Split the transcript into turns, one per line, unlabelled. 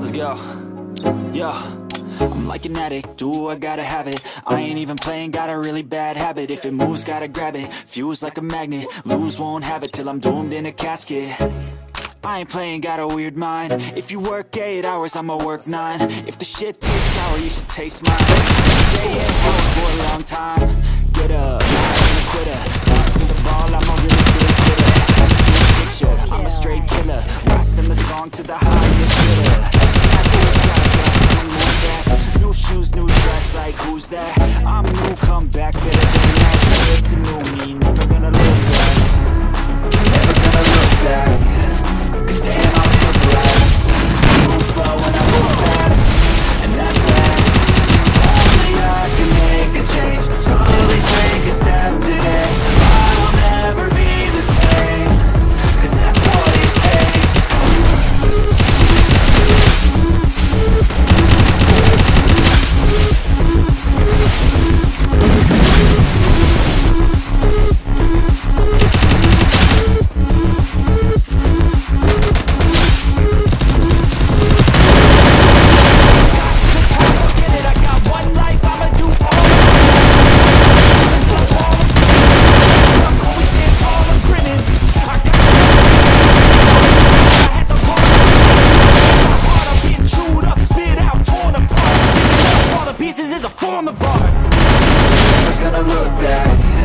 Let's go. Yeah. I'm like an addict, do I gotta have it? I ain't even playing, got a really bad habit. If it moves, gotta grab it, fuse like a magnet. Lose, won't have it till I'm doomed in a casket. I ain't playing, got a weird mind. If you work 8 hours, I'ma work 9 If the shit tastes sour, you should taste mine. Stay in power for a long time. Get up, not a quitter. Toss me the ball, I'm a really good hitter I'm a straight killer. Rising the song to the highest. come back better than night year. It's me, Never We're gonna look back.